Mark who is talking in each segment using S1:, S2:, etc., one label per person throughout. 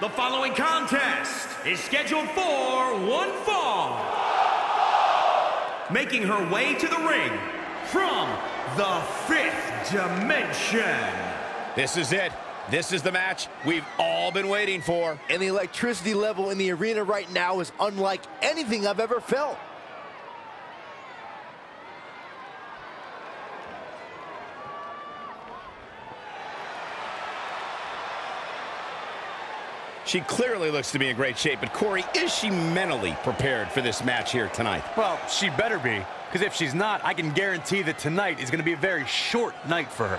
S1: The following contest is scheduled for one fall. Making her way to the ring from the fifth dimension.
S2: This is it. This is the match we've all been waiting for.
S3: And the electricity level in the arena right now is unlike anything I've ever felt.
S2: She clearly looks to be in great shape, but Corey, is she mentally prepared for this match here tonight?
S4: Well, she better be, because if she's not, I can guarantee that tonight is going to be a very short night for her.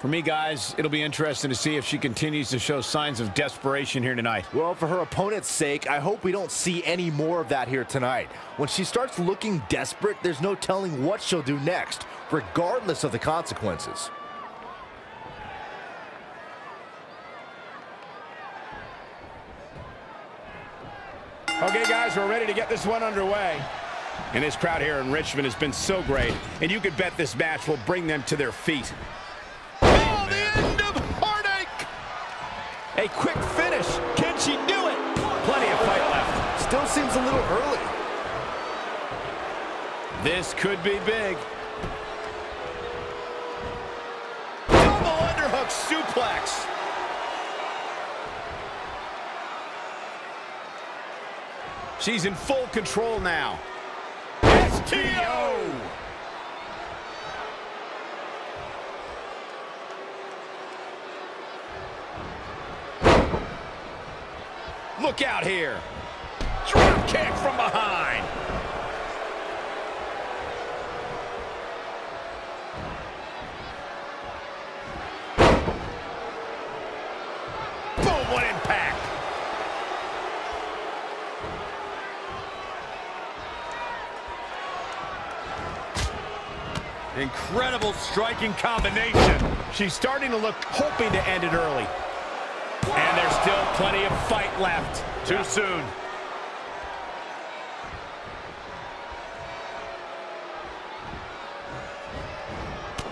S2: For me, guys, it'll be interesting to see if she continues to show signs of desperation here tonight.
S3: Well, for her opponent's sake, I hope we don't see any more of that here tonight. When she starts looking desperate, there's no telling what she'll do next, regardless of the consequences.
S2: Okay, guys, we're ready to get this one underway. And this crowd here in Richmond has been so great. And you could bet this match will bring them to their feet. A quick finish. Can she do it? Plenty of fight left.
S3: Still seems a little early.
S2: This could be big. Double underhook suplex. She's in full control now. STO! Look out here. Drop kick from behind. Boom, what impact.
S4: Incredible striking combination.
S2: She's starting to look hoping to end it early. There's still plenty of fight left.
S4: Too
S2: Yeah.
S4: soon.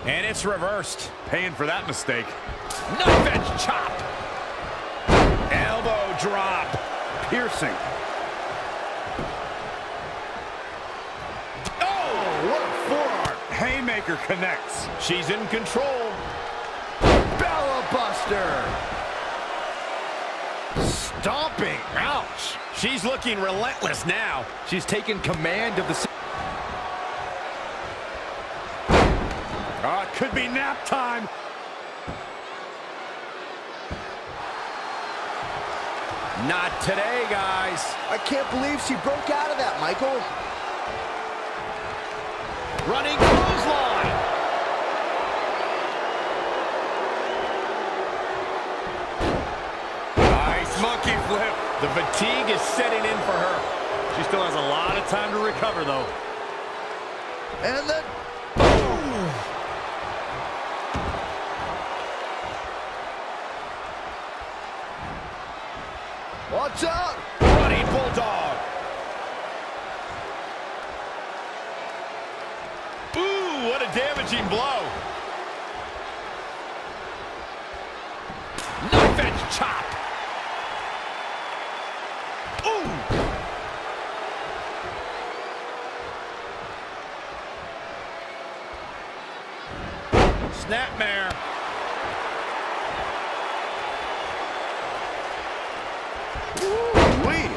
S2: And it's reversed.
S4: Paying for that mistake.
S2: Knife edge chop. Elbow drop.
S4: Piercing.
S2: Oh,
S4: What a forearm. Haymaker connects.
S2: she's in control.
S3: Bella Buster!
S2: Stomping. Ouch. She's looking relentless now.
S3: She's taken command of the...
S4: Oh, it could be nap time.
S2: Not today, guys.
S3: I can't believe she broke out of that, Michael.
S2: Running clothesline.
S4: Monkey flip.
S2: The fatigue is setting in for her.
S4: She still has a lot of time to recover, though.
S3: And then... Watch out!
S2: Running bulldog. Ooh, what what a damaging blow. Knife edge chop. Ooh. Snapmare.
S3: Wee.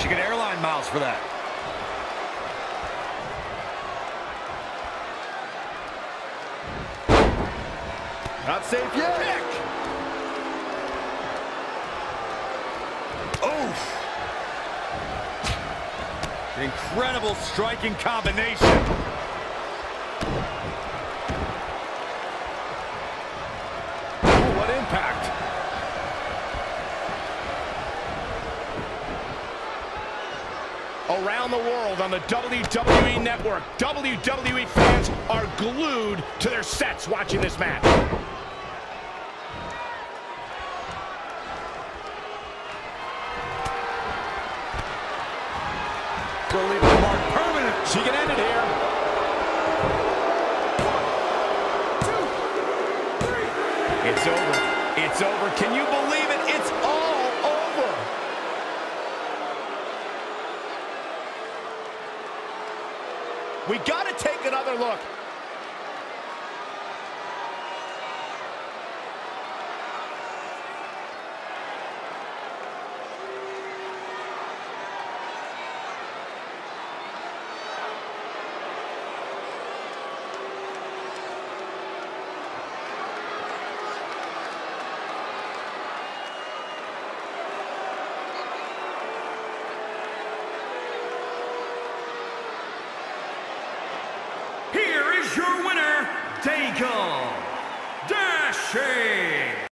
S4: She get airline miles for that.
S3: Not safe yet.
S2: Kick.
S4: Oof. Incredible striking combination.
S2: What impact. Around the world on the WWE Network, WWE fans are glued to their sets watching this match. She can end it here. It's over. It's over. Can you believe it? It's all over. We got to take another look.
S1: Here your winner, Dagon Dashing.